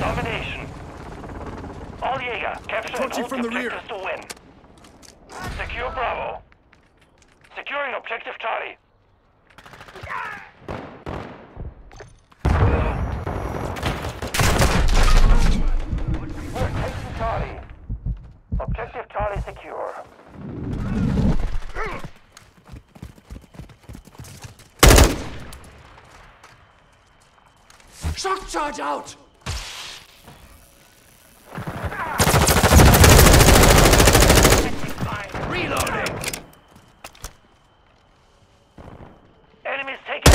Domination. All Jaeger, capture and hold from the rear. objectives to win. Secure Bravo. Securing objective Charlie. We're taking Charlie. Objective Charlie secure. Shock charge out! Reloading! Enemies taking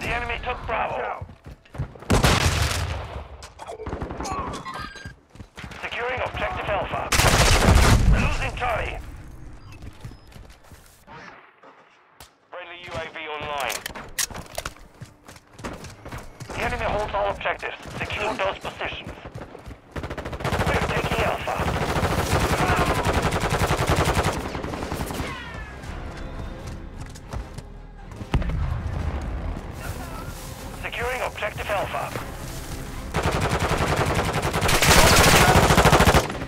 The enemy took Bravo. Securing objective Alpha. Losing Charlie. Friendly UAV online. The enemy holds all objectives. Secure those positions. We're taking Alpha. Securing objective Alpha.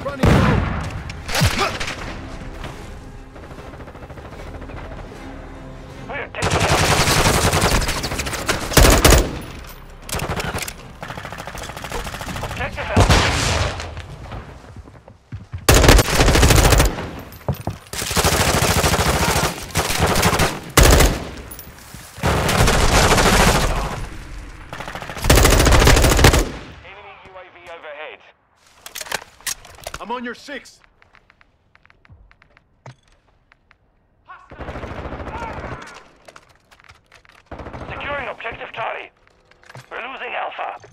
Running low! We're taking Alpha. Objective Alpha. Enemy UAV overhead. I'm on your six! Securing objective Charlie. We're losing Alpha.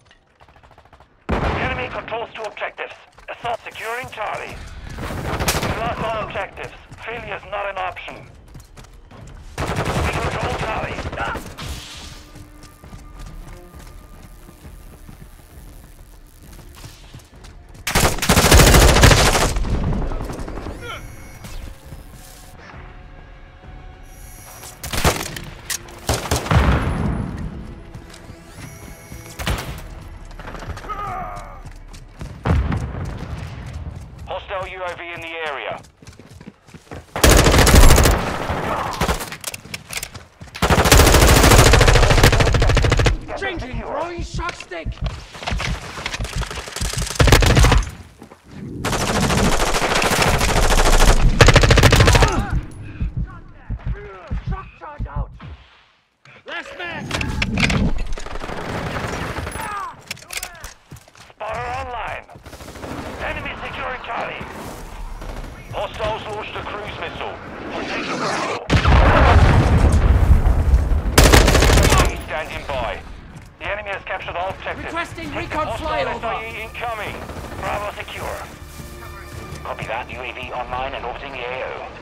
Enemy controls two objectives. Assault securing Charlie. We lost all objectives. Failure is not an option. We control Charlie. Ah! UAV in the area. Changing throwing shock stick! Shock charge out! Last man! Spotter online. Enemy securing Charlie. Hostiles launched a cruise missile. Taking standing by. The enemy has captured all objectives. Requesting Take recon flyover. Incoming. Bravo secure. Copy that. UAV online and orbiting the AO.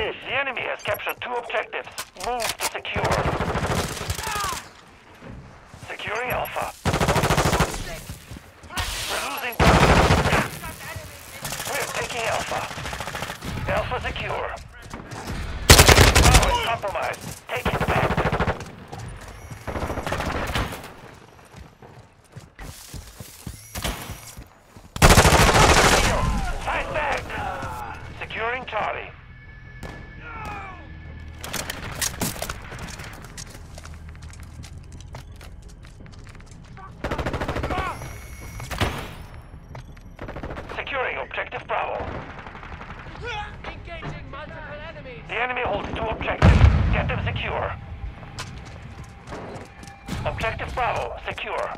The enemy has captured two objectives. Move to secure. Securing Alpha. We're losing. We're taking Alpha. Alpha secure. Bravo is compromised. Take it back. Securing Charlie.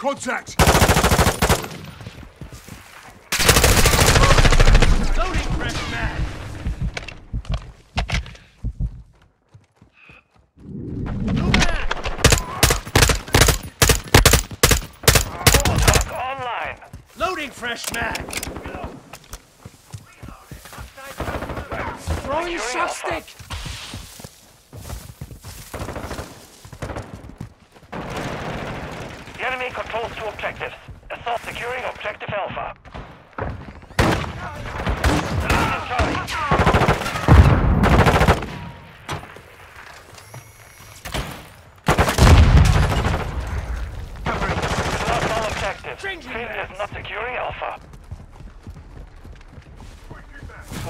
Contact! Loading fresh mag! Loading fresh mag! Throwing Securing shock Alpha. stick! Controls to objectives. Assault securing objective Alpha. Charlie. We lost all. Changing is not securing Alpha.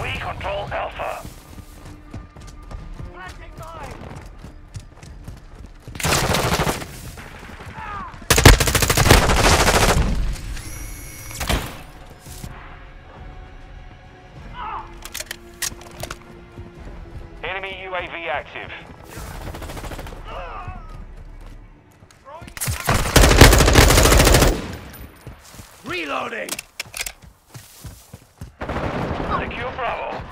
We control Alpha. Active. Reloading! Secure Bravo.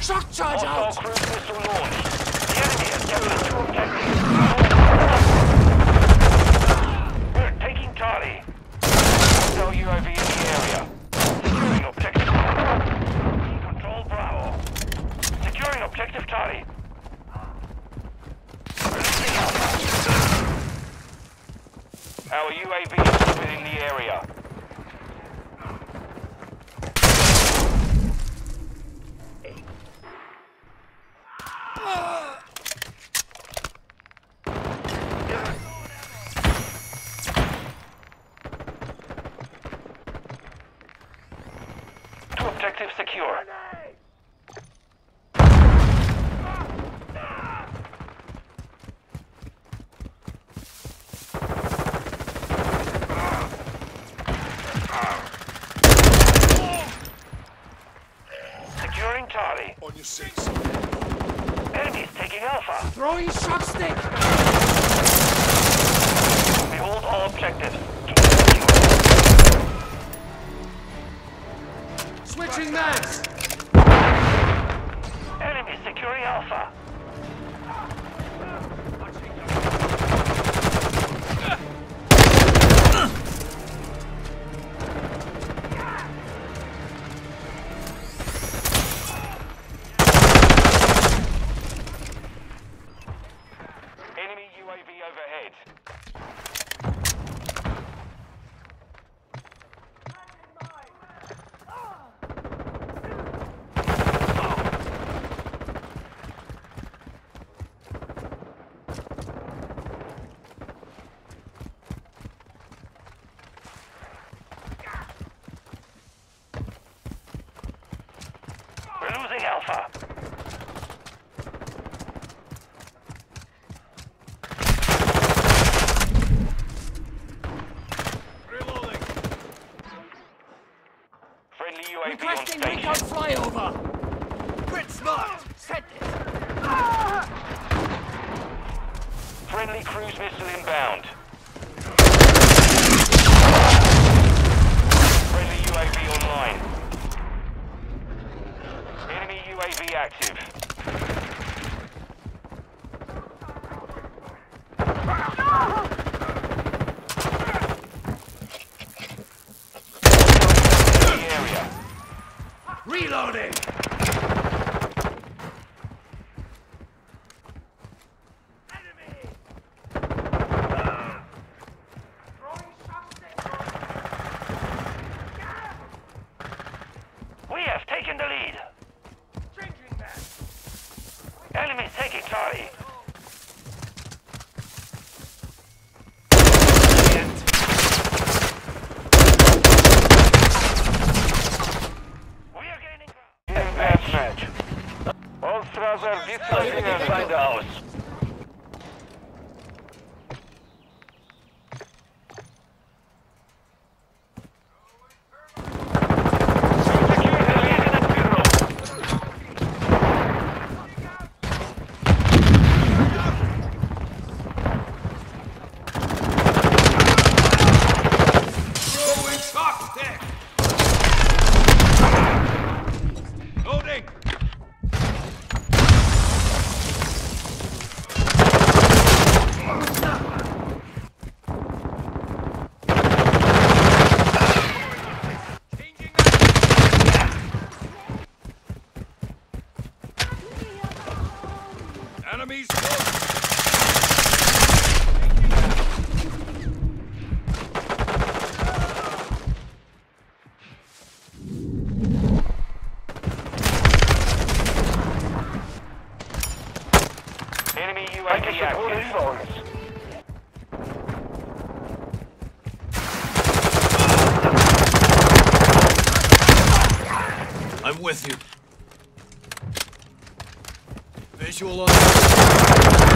Shock charge Hostile out! cruise missile launched. The enemy has captured two objectives. We're taking Charlie. Hostile UAV in the area. Securing objective. We control Bravo. Securing objective Charlie. Releasing Alpha. Our UAV is within the area. Two objectives secure. Securing Charlie. On your six. Enemies taking Alpha. Throwing shock stick! We hold all objectives. Switching mags! Enemy securing Alpha. Enemy UAV overhead. We're losing Alpha. Reloading! Friendly UAV on Requesting recon flyover! Grid smart! Send it! Friendly cruise missile inbound. Friendly UAV online. Enemy UAV active. The area. Reloading! We have taken the lead. Changing taking Charlie. close. Secure the Lieutenant Bureau. Throwing shock stick! Loading! Changing Enemies close! Enemy UAV active. I'm with you. Visual on.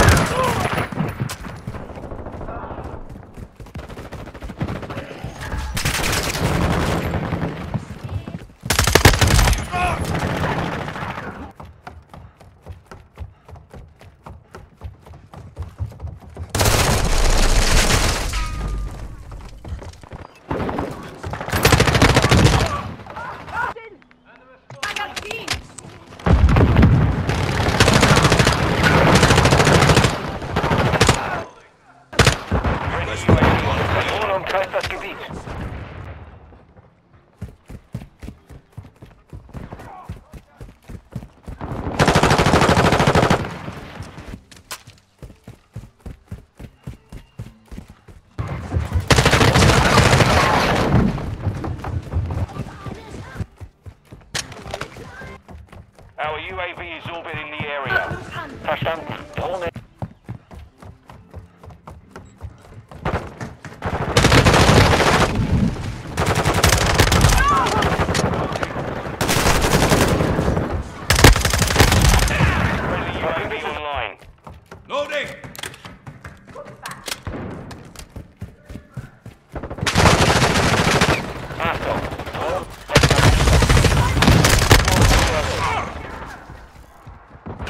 Our UAV is orbiting the area. Verstanden. Drohne.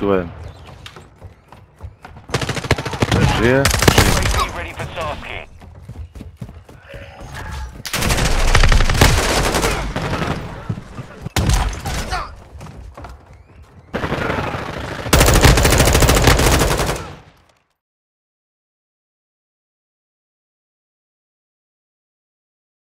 czułem. Żyje? Żyje.